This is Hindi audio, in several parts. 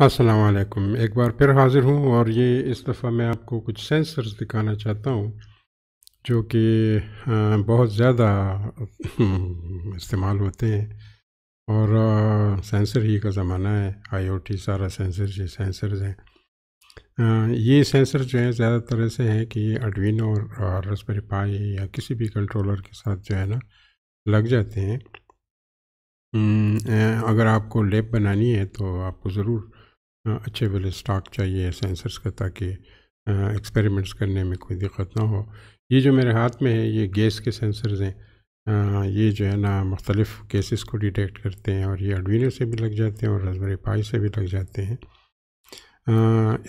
असलकुम एक बार फिर हाज़िर हूँ और ये इस दफ़ा मैं आपको कुछ सेंसर्स दिखाना चाहता हूँ, जो कि बहुत ज़्यादा इस्तेमाल होते हैं और सेंसर ही का ज़माना है। आईओटी सारा सेंसर जी सेंसर्स हैं। ये सेंसर जो है, ज़्यादातर ऐसे हैं कि ये अडविनो और रसबेरी पाई या किसी भी कंट्रोलर के साथ जो है ना, लग जाते हैं। अगर आपको लैब बनानी है तो आपको ज़रूर अच्छे वाले स्टॉक चाहिए सेंसर्स का, ताकि एक्सपेरिमेंट्स करने में कोई दिक्कत ना हो। ये जो मेरे हाथ में है, ये गैस के सेंसर्स हैं। ये जो है ना, मुख्तलिफ़ केसेस को डिटेक्ट करते हैं, और ये अडवीनो से भी लग जाते हैं, और रसबेरी पाई से भी लग जाते हैं।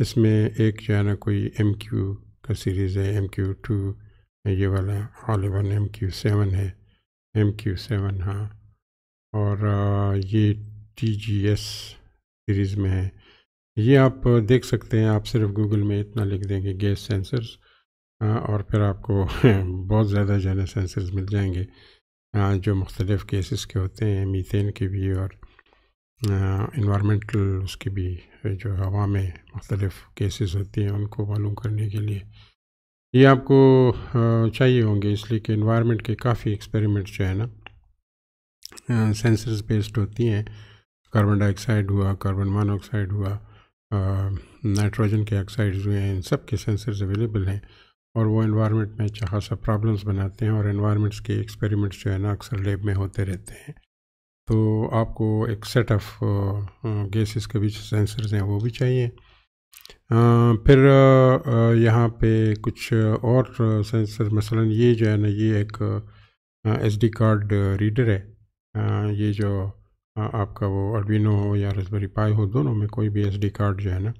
इसमें एक जो है ना, कोई एम क्यू का सीरीज़ है एम क्यू टू ये वाला all one M Q seven है। एम क्यू सेवन हाँ। और ये टी जी एस सीरीज़ में है। ये आप देख सकते हैं, आप सिर्फ़ गूगल में इतना लिख देंगे, गैस सेंसर्स और फिर आपको बहुत ज़्यादा जो है सेंसर्स मिल जाएँगे। जो मुख्तलिफ़ केसेस के होते हैं, मीथेन के भी और इन्वामेंटल उसकी भी, जो हवा में मुख्तलिफ़ केसेस होती हैं, उनको मालूम करने के लिए। ये आपको चाहिए होंगे, इसलिए कि इन्वायरमेंट के काफ़ी एक्सपेरिमेंट्स जो है ना सेंसर्स बेस्ड होती हैं। कार्बन डाइऑक्साइड हुआ कार्बन मोनोऑक्साइड हुआ नाइट्रोजन के ऑक्साइड्स हुए हैं इन सब के सेंसर्स अवेलेबल हैं। और वो इन्वायरमेंट में अच्छा खासा प्रॉब्लम्स बनाते हैं और इन्वायरमेंट्स के एक्सपेरिमेंट्स जो है ना अक्सर लेब में होते रहते हैं। तो आपको एक सेट ऑफ़ गैसेस के बीच सेंसर्स हैं वो भी चाहिए। आ, फिर यहाँ पे कुछ और सेंसर मसलन ये जो है ना ये एक एस डी कार्ड रीडर है। ये जो आपका वो अर्बिनो हो या रसबेरी पाई हो, दोनों में कोई भी SD कार्ड जो है ना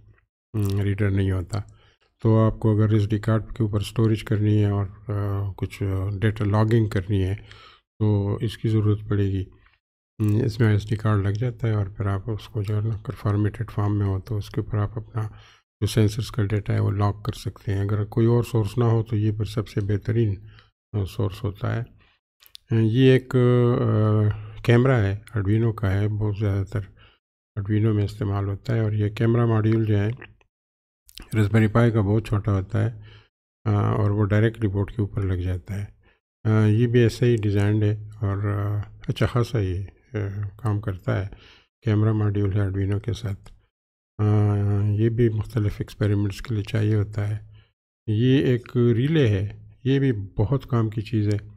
रीडर नहीं होता। तो आपको अगर एस कार्ड के ऊपर स्टोरेज करनी है और कुछ डेटा लॉगिंग करनी है तो इसकी ज़रूरत पड़ेगी। इसमें SD कार्ड लग जाता है और फिर आप उसको जो है ना फॉर्मेटेड फॉर्म में हो तो उसके ऊपर आप अपना जो सेंसर्स का डेटा है, वो लॉक कर सकते हैं। अगर कोई और सोर्स ना हो तो ये पर सबसे बेहतरीन सोर्स होता है। ये एक कैमरा है अर्डविनो का है बहुत ज़्यादातर अर्डविनो में इस्तेमाल होता है और ये कैमरा मॉड्यूल जो है रसबेरी पाई का बहुत छोटा होता है आ, और वो डायरेक्टली बोर्ड के ऊपर लग जाता है। आ, ये भी ऐसे ही डिज़ाइंड है और आ, अच्छा खासा ये काम करता है कैमरा मॉड्यूल है अर्डविनो के साथ। ये भी मुख्तलिफ़ एक्सपेरिमेंट्स के लिए चाहिए होता है। ये एक रिले है ये भी बहुत काम की चीज़ है।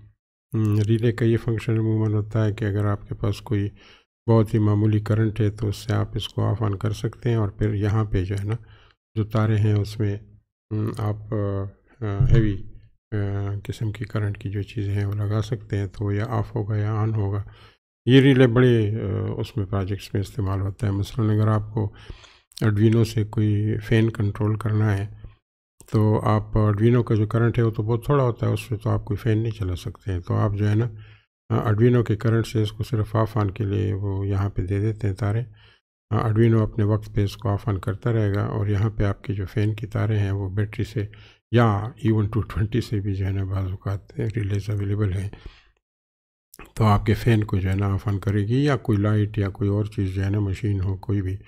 रिले का ये फ़ंक्शन अमूमन होता है कि अगर आपके पास कोई बहुत ही मामूली करंट है तो उससे आप इसको ऑफ़ ऑन कर सकते हैं और फिर यहाँ पे जो है ना, जो तारे हैं उसमें आप हैवी किस्म की करंट की जो चीज़ें हैं वो लगा सकते हैं तो या ऑफ़ होगा या ऑन होगा। ये रिले बड़े उसमें प्रोजेक्ट्स में इस्तेमाल होता है। मसलन अगर आपको अडविनो से कोई फ़ैन कंट्रोल करना है तो आप अडविनो का जो करंट है वो तो बहुत थोड़ा होता है, उसमें तो आप कोई फ़ैन नहीं चला सकते हैं। तो आप जो है ना अडविनो के करंट से इसको सिर्फ़ ऑफ़ ऑन के लिए वो यहाँ पे दे देते हैं तारे। अडविनो अपने वक्त पे इसको ऑफ़ ऑन करता रहेगा और यहाँ पे आपके जो फ़ैन की तारें हैं वो बैटरी से या ईवन टू ट्वेंटी से भी जो है ना बाज़ात रिलेज अवेलेबल हैं। तो आपके फ़ैन को जो है ना ऑफ़ ऑन करेगी या कोई लाइट या कोई और चीज़ जो है ना मशीन हो, कोई भी।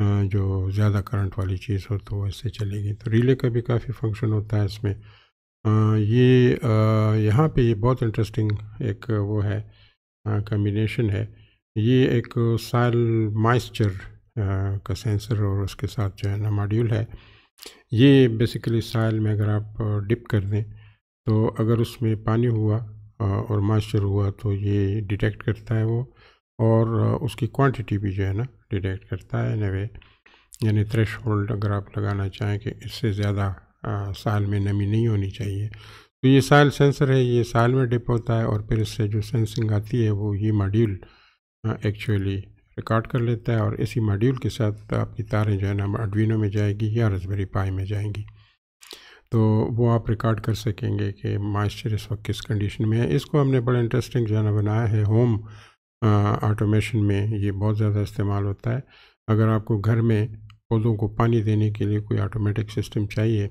जो ज़्यादा करंट वाली चीज़ हो तो ऐसे चलेगी। तो रिले का भी काफ़ी फ़ंक्शन होता है इसमें। ये यहाँ पे ये बहुत इंटरेस्टिंग एक वो है कम्बिनेशन है। ये एक साल मॉइस्चर का सेंसर और उसके साथ जो है ना मॉड्यूल है। ये बेसिकली साइल में अगर आप डिप कर दें तो अगर उसमें पानी हुआ और मॉइस्चर हुआ तो ये डिटेक्ट करता है वो। और उसकी क्वांटिटी भी जो है ना डिटेक्ट करता है नवे यानी थ्रेश होल्ड अगर आप लगाना चाहें कि इससे ज़्यादा साल में नमी नहीं होनी चाहिए। तो ये साल सेंसर है, ये साल में डिप होता है और फिर इससे जो सेंसिंग आती है वो ये मॉड्यूल एक्चुअली रिकॉर्ड कर लेता है और इसी मॉड्यूल के साथ आपकी तारें जो है ना अडविनो में जाएगी या रसबेरी पाई में जाएँगी। तो वो आप रिकॉर्ड कर सकेंगे कि मॉइस्चर इस वक्त किस कंडीशन में है। इसको हमने बड़ा इंटरेस्टिंग जो है ना बनाया है होम ऑटोमेशन में ये बहुत ज़्यादा इस्तेमाल होता है। अगर आपको घर में पौधों को पानी देने के लिए कोई ऑटोमेटिक सिस्टम चाहिए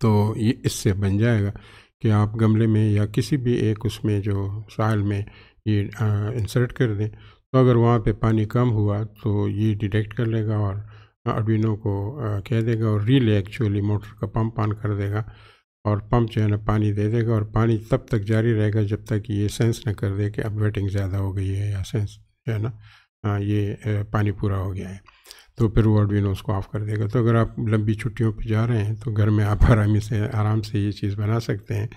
तो ये इससे बन जाएगा कि आप गमले में या किसी भी एक उसमें जो साल में ये इंसर्ट कर दें तो अगर वहाँ पे पानी कम हुआ तो ये डिटेक्ट कर लेगा और अर्बिनो को कह देगा और रीले एक्चुअली मोटर का पंप ऑन कर देगा। और पंप जो है ना पानी दे देगा और पानी तब तक जारी रहेगा जब तक ये सेंस ना कर दे कि अब वेटिंग ज़्यादा हो गई है या सेंस जो है ना ये पानी पूरा हो गया है। तो फिर वो अर्बिनो उसको ऑफ़ कर देगा। तो अगर आप लंबी छुट्टियों पर जा रहे हैं तो घर में आप आरामी से, आराम से ये चीज़ बना सकते हैं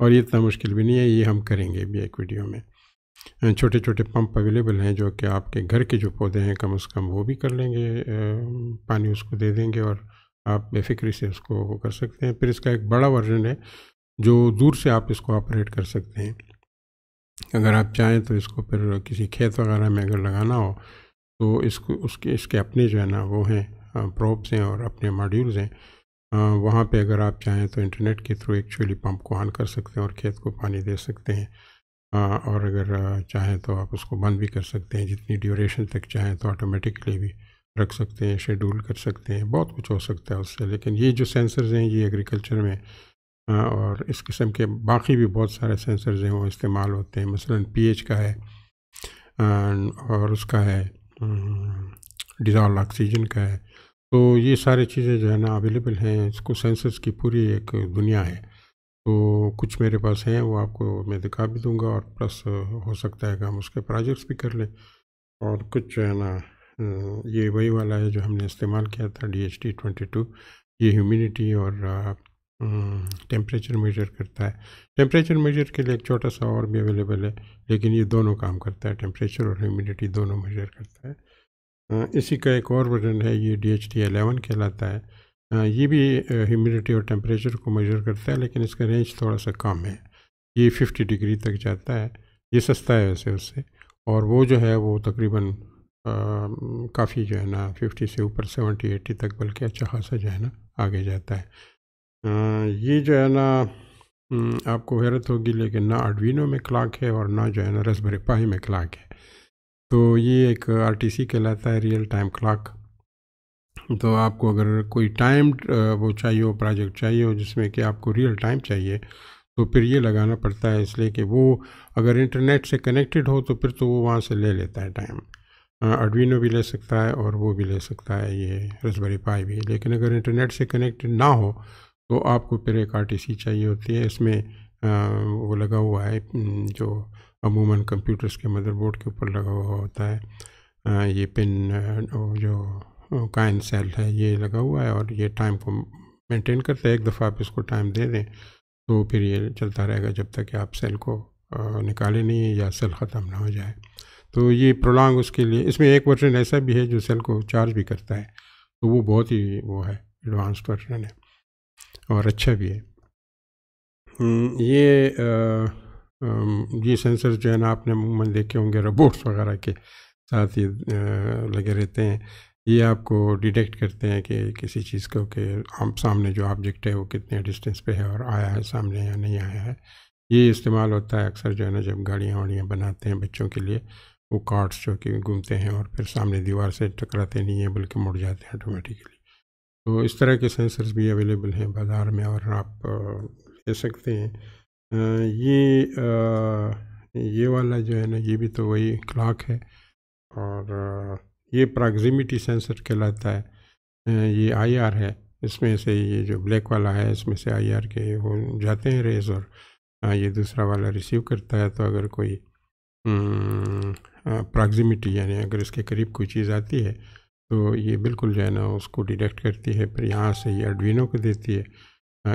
और ये इतना मुश्किल भी नहीं है, ये हम करेंगे भी एक वीडियो में। छोटे छोटे पंप अवेलेबल हैं जो कि आपके घर के जो पौधे हैं कम अज़ कम वो भी कर लेंगे पानी उसको दे देंगे और आप बेफिक्री से उसको वो कर सकते हैं। फिर इसका एक बड़ा वर्जन है, जो दूर से आप इसको ऑपरेट कर सकते हैं। अगर आप चाहें तो इसको फिर किसी खेत वगैरह में अगर लगाना हो तो इसको, उसके, इसके अपने जो है ना, वो हैं प्रोब्स हैं और अपने मॉड्यूल्स हैं। वहाँ पे अगर आप चाहें तो इंटरनेट के थ्रू एक्चुअली पंप को ऑन कर सकते हैं और खेत को पानी दे सकते हैं। और अगर चाहें तो आप उसको बंद भी कर सकते हैं, जितनी ड्यूरेशन तक चाहें तो ऑटोमेटिकली भी। रख सकते हैं शेड्यूल कर सकते हैं, बहुत कुछ हो सकता है उससे। लेकिन ये जो सेंसर्स हैं, ये एग्रीकल्चर में और इस किस्म के बाकी भी बहुत सारे सेंसर्स हैं, वो इस्तेमाल होते हैं। मसलन पीएच का है और उसका है डिज़ॉल्व ऑक्सीजन का है। तो ये सारी चीज़ें जो है ना अवेलेबल हैं, इसको सेंसर्स की पूरी एक दुनिया है। तो कुछ मेरे पास हैं, वो आपको मैं दिखा भी दूँगा और प्लस हो सकता है कि हम उसके प्रोजेक्ट्स भी कर लें और कुछ जो है ना ये वही वाला है जो हमने इस्तेमाल किया था D H T twenty two ये ह्यूमिडिटी और टेम्परेचर मेजर करता है। टेम्परेचर मेजर के लिए एक छोटा सा और भी अवेलेबल है, लेकिन ये दोनों काम करता है। टेम्परेचर और ह्यूमिडिटी दोनों मेजर करता है। इसी का एक और वर्जन है, ये डी एच टी एलेवन कहलाता है। ये भी ह्यूमिडिटी और टेम्परेचर को मेजर करता है, लेकिन इसका रेंज थोड़ा सा कम है। ये फिफ्टी डिग्री तक जाता है। ये सस्ता है वैसे उससे। और वो जो है, वो तकरीबन काफ़ी जो है ना फिफ्टी से ऊपर सेवेंटी एट्टी तक बल्कि अच्छा खासा जो है ना, आगे जाता है। ये जो है ना आपको हैरत होगी, लेकिन ना आर्डविनो में क्लाक है और ना जो है ना रसबरी पाही में क्लाक है। तो ये एक आर टी सी कहलाता है रियल टाइम क्लाक तो आपको अगर कोई टाइम वो चाहिए हो प्रोजेक्ट चाहिए हो जिसमें कि आपको रियल टाइम चाहिए तो फिर ये लगाना पड़ता है, इसलिए कि वो अगर इंटरनेट से कनेक्टेड हो तो फिर तो वो वहाँ से ले लेता है टाइम अर्डविनो भी ले सकता है और वो भी ले सकता है, ये रसबरी पाई भी। लेकिन अगर इंटरनेट से कनेक्टेड ना हो तो आपको फिर एक आरटीसी चाहिए होती है। इसमें वो लगा हुआ है जो अमूमन कंप्यूटर्स के मदरबोर्ड के ऊपर लगा हुआ होता है। ये पिन जो काइन सेल है, ये लगा हुआ है और ये टाइम को मेंटेन करता है। एक दफ़ा आप इसको टाइम दे दें तो फिर ये चलता रहेगा जब तक कि आप सेल को निकालें नहीं या सेल ख़त्म ना हो जाए। तो ये प्रोलॉन्ग उसके लिए इसमें एक वर्जन ऐसा भी है जो सेल को चार्ज भी करता है। तो वो बहुत ही वो है एडवांस वर्जन है और अच्छा भी है। हम्म, ये आ, ये सेंसर जो है ना आपने अमूमन देखे होंगे रोबोट्स वगैरह के साथ ही लगे रहते हैं। ये आपको डिटेक्ट करते हैं कि किसी चीज़ को कि हम सामने जो ऑब्जेक्ट है वो कितने डिस्टेंस पे है और आया है सामने या नहीं आया है। ये इस्तेमाल होता है अक्सर जो है ना जब गाड़ियाँ वाड़ियाँ बनाते हैं बच्चों के लिए। वो कार्ड्स जो कि घूमते हैं और फिर सामने दीवार से टकराते नहीं हैं, बल्कि मुड़ जाते हैं ऑटोमेटिकली तो इस तरह के सेंसर्स भी अवेलेबल हैं बाज़ार में और आप ले सकते हैं। ये ये वाला जो है ना, ये भी तो वही क्लाक है और ये प्रॉक्सिमिटी सेंसर कहलाता है। ये आईआर है, इसमें से ये जो ब्लैक वाला है, इसमें से आईआर के हो जाते हैं रेज और ये दूसरा वाला रिसीव करता है तो अगर कोई प्रॉक्सिमिटी यानी अगर इसके करीब कोई चीज़ आती है तो ये बिल्कुल जो है ना, उसको डिटेक्ट करती है, फिर यहाँ से ये अडविनो को देती है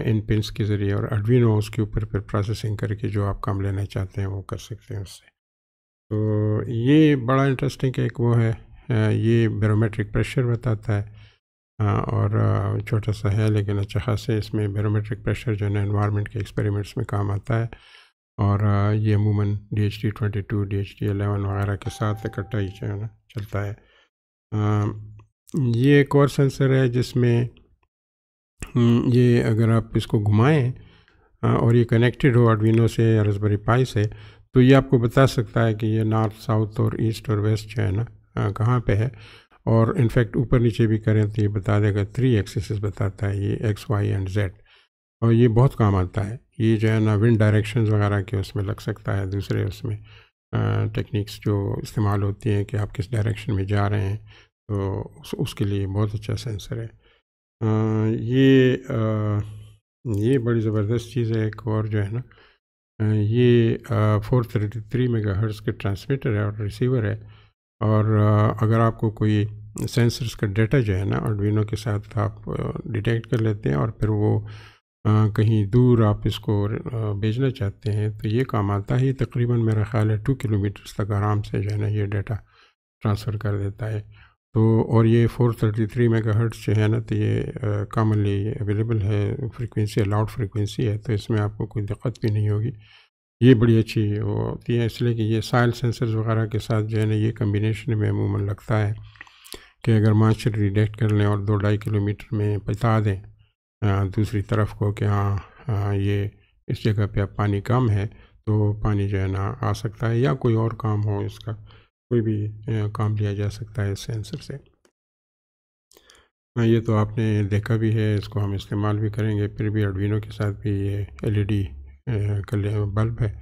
इन पिंस के ज़रिए, और अडविनो उसके ऊपर फिर प्रोसेसिंग करके जो आप काम लेना चाहते हैं, वो कर सकते हैं उससे। तो ये बड़ा इंटरेस्टिंग एक वो है ये बैरोमेट्रिक प्रेशर बताता है और छोटा सा है, लेकिन अच्छा खासा इसमें बैरोमेट्रिक प्रेशर जो है ना इन्वायरमेंट के एक्सपेरिमेंट्स में काम आता है। और ये अमूमन D H T twenty two D H T eleven वगैरह के साथ इकट्ठा ही चलता है। ये एक और सेंसर है जिसमें ये अगर आप इसको घुमाएँ और ये कनेक्टेड हो अर्डविनो से या रसबरी पाई से तो ये आपको बता सकता है कि ये नॉर्थ साउथ और ईस्ट और वेस्ट जो है ना कहाँ पे है। और इनफैक्ट ऊपर नीचे भी करें तो ये बता देगा थ्री एक्सेस बताता है, ये एक्स वाई एंड जेड और ये बहुत काम आता है। ये जो है ना विंड डायरेक्शन वगैरह के उसमें लग सकता है दूसरे उसमें टेक्निक्स जो इस्तेमाल होती हैं कि आप किस डायरेक्शन में जा रहे हैं तो उस, उसके लिए बहुत अच्छा सेंसर है। आ, ये आ, ये बड़ी ज़बरदस्त चीज़ है एक और जो है ना ये four thirty three mega hertz के ट्रांसमीटर है और रिसीवर है। और अगर आपको कोई सेंसर्स का डाटा जो है ना अर्डविनो के साथ आप डिटेक्ट कर लेते हैं और फिर वो कहीं दूर आप इसको भेजना चाहते हैं तो ये काम आता है तकरीबन मेरा ख्याल है टू किलोमीटर्स तक आराम से जो है ना ये डाटा ट्रांसफ़र कर देता है। तो और ये 433 मेगाहर्ट्ज़ जो है ना तो ये कामनली अवेलेबल है फ्रीक्वेंसी अलाउड फ्रीक्वेंसी है तो इसमें आपको कोई दिक्कत भी नहीं होगी। ये बड़ी अच्छी होती है, इसलिए कि ये साइल सेंसर्स वगैरह के साथ जो है ना ये कम्बिनेशन में अमूमन लगता है कि अगर मास्टर रिडेक्ट कर लें और दो ढाई किलोमीटर में बता दें दूसरी तरफ़ को कि हाँ ये इस जगह पे अब पानी कम है तो पानी जो है ना आ सकता है या कोई और काम हो इसका कोई भी काम लिया जा सकता है इस सेंसर से। ये तो आपने देखा भी है इसको हम इस्तेमाल भी करेंगे फिर भी अर्डविनो के साथ भी ये एलईडी बल्ब है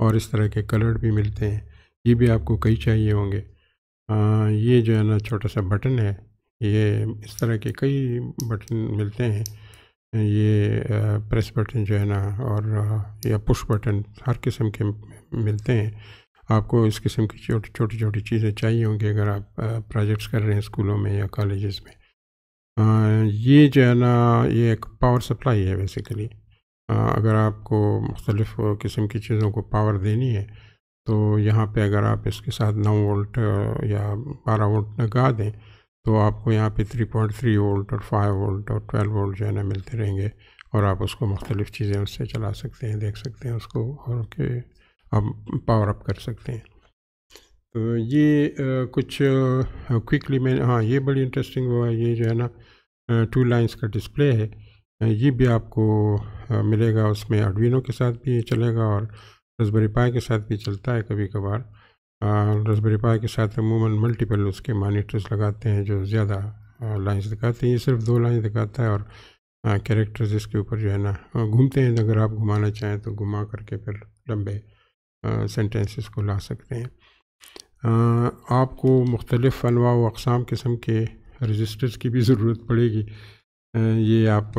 और इस तरह के कलर भी मिलते हैं ये भी आपको कई चाहिए होंगे। आ, ये जो है ना छोटा सा बटन है ये इस तरह के कई बटन मिलते हैं ये प्रेस बटन जो है ना, और या पुश बटन हर किस्म के मिलते हैं। आपको इस किस्म की छोटी छोटी छोटी चीज़ें चाहिए होंगी अगर आप प्रोजेक्ट्स कर रहे हैं स्कूलों में या कॉलेजेस में। ये जो है ना, ये एक पावर सप्लाई है बेसिकली अगर आपको मुख्तलिफ़ किस्म की चीज़ों को पावर देनी है तो यहाँ पे अगर आप इसके साथ नौ वोल्ट या बारह वोल्ट लगा दें तो आपको यहाँ पे 3.3 वोल्ट और 5 वोल्ट और 12 वोल्ट जो है ना मिलते रहेंगे और आप उसको मुख्तलिफ़ चीज़ें उससे चला सकते हैं देख सकते हैं उसको और के आप पावर अप कर सकते हैं। तो ये आ, कुछ क्विकली मैं हाँ ये बड़ी इंटरेस्टिंग हुआ ये जो है ना टू लाइंस का डिस्प्ले है। ये भी आपको मिलेगा उसमें अडविनो के साथ भी चलेगा और रसबरी पाई के साथ भी चलता है कभी कभार रसबेरी पाई के साथ अमूमन मल्टीपल उसके मानीटर्स लगाते हैं जो ज़्यादा लाइंस दिखाते हैं। ये सिर्फ़ दो लाइन दिखाता है और कैरेक्टर्स इसके ऊपर जो है ना घूमते हैं। अगर आप घुमाना चाहें तो घुमा करके फिर लंबे सेंटेंसेस को ला सकते हैं। आ, आपको मुख्तलिफ़ अनवा व अकसाम किस्म के रजिस्टर्स की भी ज़रूरत पड़ेगी। ये आप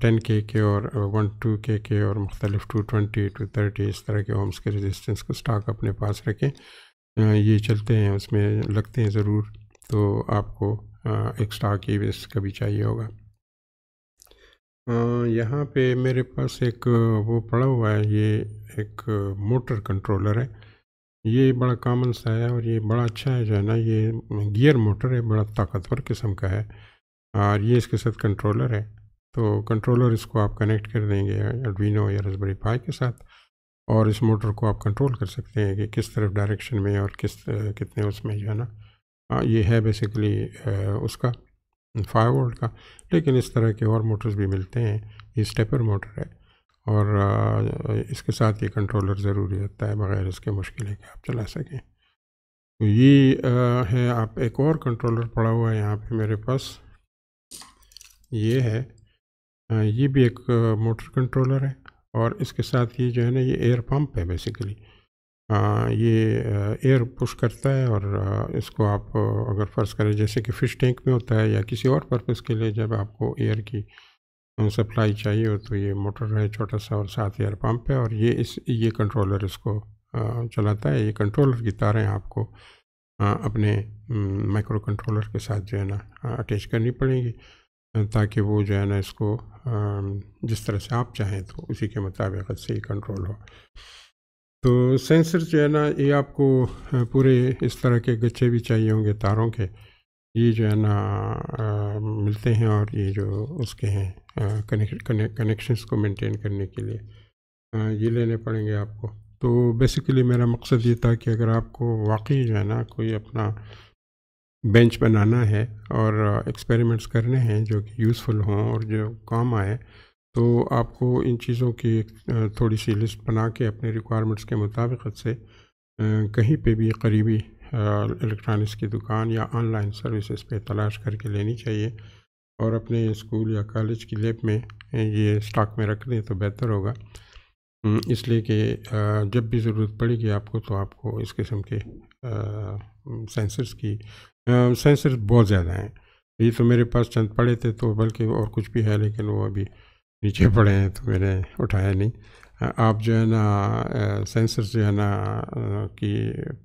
टेन के के और वन, टू के के और मुख्तलिफ़ टू ट्वेंटी, टू थर्टी, इस तरह के होम्स के रेजिस्टेंस का स्टॉक अपने पास रखें। ये चलते हैं, उसमें लगते हैं ज़रूर तो आपको एक स्टॉक ये बेस कभी चाहिए होगा। यहाँ पे मेरे पास एक, वो पड़ा हुआ है, ये एक मोटर कंट्रोलर है। ये बड़ा कॉमन सा है और ये बड़ा अच्छा है, जो है ना, ये गियर मोटर है, बड़ा ताकतवर किस्म का है। और ये इसके साथ कंट्रोलर है। तो कंट्रोलर इसको आप कनेक्ट कर देंगे एडविनो या रसबरी पाई के साथ और इस मोटर को आप कंट्रोल कर सकते हैं कि किस तरफ़ डायरेक्शन में और किस, कितने उसमें जो है ना? हाँ ये है बेसिकली उसका फाइव वोल्ट का। लेकिन इस तरह के और मोटर्स भी मिलते हैं। ये स्टेपर मोटर है और इसके साथ ये कंट्रोलर ज़रूरी होता है, बग़ैर इसके मुश्किल है कि आप चला सकें। तो ये है, आप एक और कंट्रोलर पड़ा हुआ है यहाँ पे मेरे पास। ये है ये भी एक मोटर कंट्रोलर है और इसके साथ ये जो है ना ये एयर पंप है बेसिकली ये एयर पुश करता है और इसको आप अगर फ़र्ज़ करें जैसे कि फ़िश टैंक में होता है या किसी और पर्पज़ के लिए जब आपको एयर की सप्लाई चाहिए हो तो ये मोटर है छोटा सा और साथ एयर पंप है और ये इस, ये कंट्रोलर इसको चलाता है। ये कंट्रोलर की तारें आपको अपने माइक्रो कंट्रोलर के साथ जो है ना अटैच करनी पड़ेंगी। ताकि वो जो है ना इसको जिस तरह से आप चाहें तो उसी के मुताबिक सही कंट्रोल हो। तो सेंसर जो है ना ये आपको पूरे इस तरह के गच्छे भी चाहिए होंगे तारों के। ये जो है ना मिलते हैं और ये जो उसके हैं कनेक्ट कनेक्शंस को मेंटेन करने के लिए आ, ये लेने पड़ेंगे आपको। तो बेसिकली मेरा मकसद ये था कि अगर आपको वाकई जो है ना कोई अपना बेंच बनाना है और एक्सपेरिमेंट्स करने हैं जो कि यूज़फुल हों और जो काम आए तो आपको इन चीज़ों की थोड़ी सी लिस्ट बना के अपने रिक्वायरमेंट्स के मुताबिक से कहीं पे भी करीबी इलेक्ट्रॉनिक्स की दुकान या ऑनलाइन सर्विसेज़ पे तलाश करके लेनी चाहिए और अपने स्कूल या कॉलेज की लेब में ये स्टॉक में रख लें तो बेहतर होगा। इसलिए कि जब भी ज़रूरत पड़ेगी आपको तो आपको इस किस्म के सेंसर्स की सेंसर्स बहुत ज़्यादा हैं। ये तो मेरे पास चंद पड़े थे तो बल्कि और कुछ भी है, लेकिन वो अभी नीचे पड़े हैं तो मैंने उठाया नहीं। आप जो है ना सेंसर्स जो है ना कि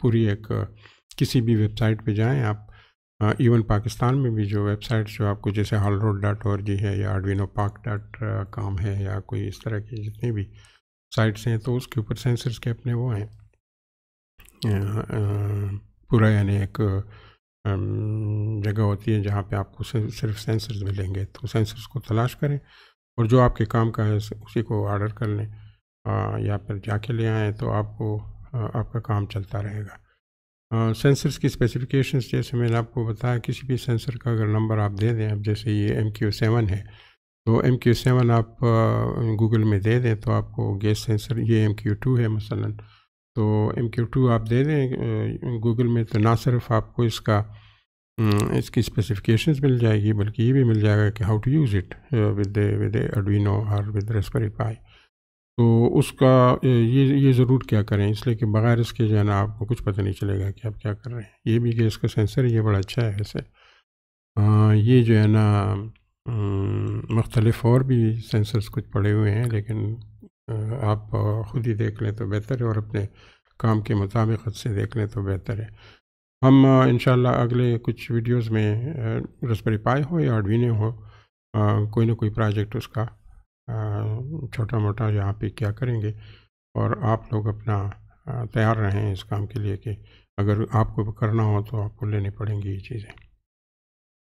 पूरी एक, किसी भी वेबसाइट पे जाएँ आप। इवन पाकिस्तान में भी जो वेबसाइट जो आपको जैसे हॉल रोड डॉट और जी है या आर्डविनो पार्क डॉट काम है या कोई इस तरह की जितनी भी साइट्स हैं तो उसके ऊपर सेंसर्स के अपने वो हैं। पूरा यानी एक जगह होती है जहाँ पे आपको सिर्फ़ सेंसर्स मिलेंगे। तो सेंसर्स को तलाश करें और जो आपके काम का है, उसी को ऑर्डर कर लें। या फिर जाके ले आएँ तो आपको आपका काम चलता रहेगा। सेंसर्स की स्पेसिफिकेशंस जैसे मैंने आपको बताया, किसी भी सेंसर का अगर नंबर आप दे दें, अब जैसे ये एम क्यू सेवन है तो एम क्यू सेवन आप गूगल में दे दें तो आपको गैस सेंसर ये एम क्यू टू है मसलन। तो एम क्यू टू आप दे दें गूगल में तो ना सिर्फ़ आपको इसका इसकी स्पेसिफिकेशंस मिल जाएगी, बल्कि ये भी मिल जाएगा कि how to use it with with Arduino और विद रेस्परी पाई तो उसका ये ये ज़रूर क्या करें, इसलिए कि बग़ैर इसके जो है ना आपको कुछ पता नहीं चलेगा कि आप क्या कर रहे हैं। ये भी कि इसका सेंसर ये बड़ा अच्छा है वैसे। ये जो है ना मुख्तलिफ़ और भी सेंसर्स कुछ पड़े हुए हैं, लेकिन आप ख़ुद ही देख लें तो बेहतर है और अपने काम के मुताबिक ख़ुद से देख लें तो बेहतर है। हम इन अगले कुछ वीडियोस में रसबरी पाए हो या आर्डवीने हो कोई ना कोई प्रोजेक्ट उसका छोटा मोटा यहाँ पे क्या करेंगे और आप लोग अपना तैयार रहें इस काम के लिए कि अगर आपको करना हो तो आपको लेनी पड़ेंगी ये चीज़ें।